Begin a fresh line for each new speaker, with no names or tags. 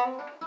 song.